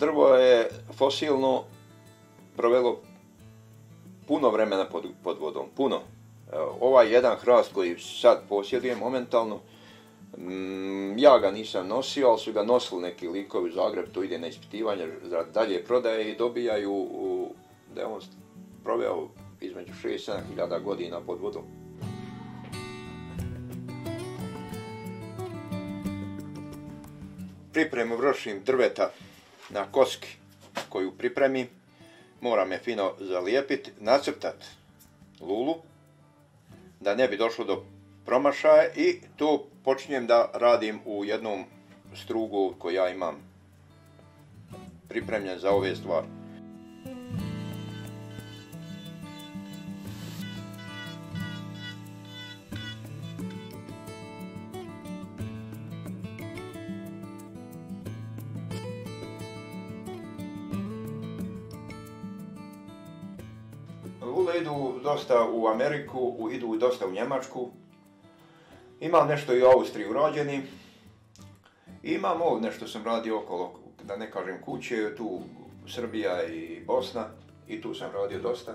drvo je fosilno provelo puno vremena pod, pod vodom, puno. Ovaj jedan hrast koji sad posjedujem momentalno, mm, ja ga nisam nosio, ali su ga nosili neki likovi u Zagreb, to ide na ispitivanje, dalje prodaje i dobijaju u, da je on proveo između 6 i 7 hiljada godina pod vodom. Pripremu vršim drveta na koski koju pripremim. Moram je fino zalijepiti, nacrtat lulu, da ne bi došlo do promašaja i to počinjem da radim u jednom strugu koji ja imam pripremljen za ove stvari. Lule idu dosta u Ameriku, idu dosta u Njemačku. Imam nešto i u Austriji urađeni. Imam ovdje nešto sam radio okolo, da ne kažem kuće, tu Srbija i Bosna. I tu sam radio dosta.